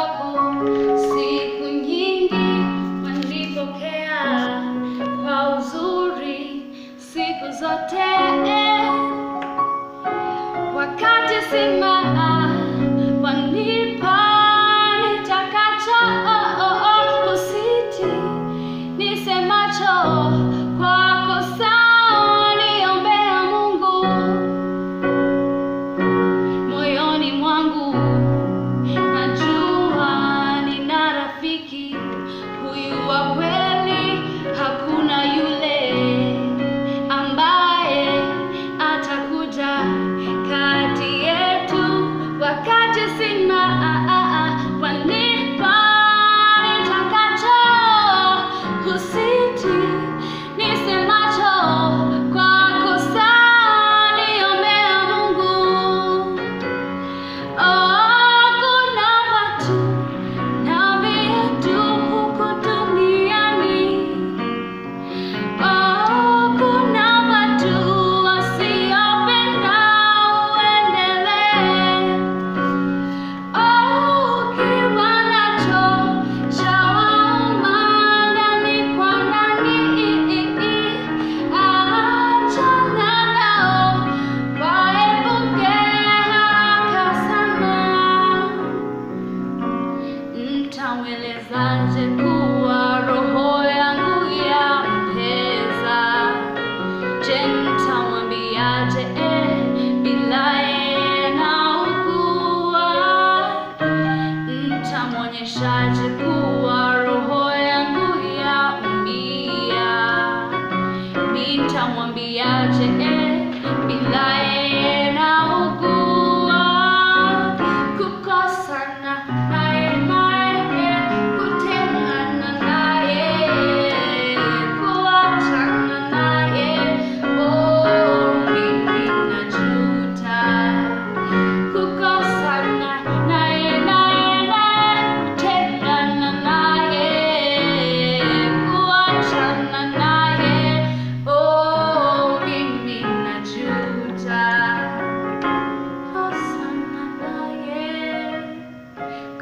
kwako siku nyingi wanipokea kwa siku zote wakati sima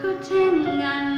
Containing